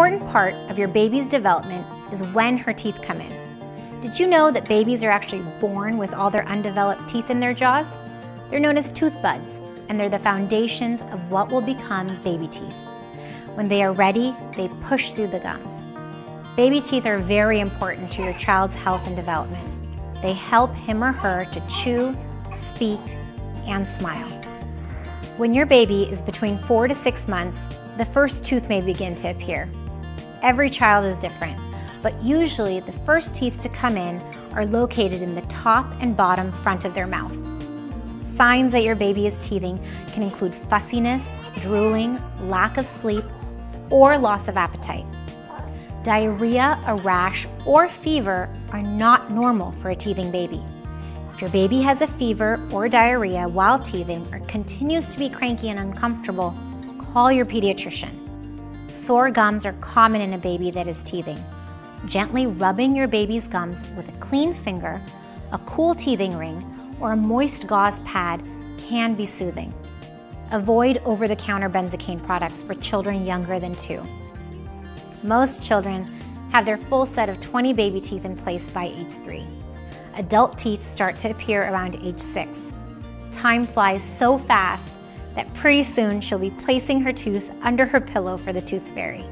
important part of your baby's development is when her teeth come in. Did you know that babies are actually born with all their undeveloped teeth in their jaws? They're known as tooth buds, and they're the foundations of what will become baby teeth. When they are ready, they push through the gums. Baby teeth are very important to your child's health and development. They help him or her to chew, speak, and smile. When your baby is between four to six months, the first tooth may begin to appear. Every child is different, but usually the first teeth to come in are located in the top and bottom front of their mouth. Signs that your baby is teething can include fussiness, drooling, lack of sleep, or loss of appetite. Diarrhea, a rash, or fever are not normal for a teething baby. If your baby has a fever or diarrhea while teething or continues to be cranky and uncomfortable, call your pediatrician. Sore gums are common in a baby that is teething. Gently rubbing your baby's gums with a clean finger, a cool teething ring, or a moist gauze pad can be soothing. Avoid over-the-counter benzocaine products for children younger than two. Most children have their full set of 20 baby teeth in place by age three. Adult teeth start to appear around age six. Time flies so fast that pretty soon she'll be placing her tooth under her pillow for the tooth fairy.